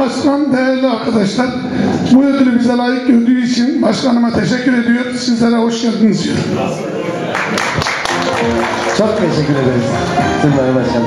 Başkan, değerli arkadaşlar, bu ödülü bize layık gördüğü için başkanıma teşekkür ediyor. Sizlere hoş geldiniz diyor. Çok teşekkür ederiz. Sayın Başkanım.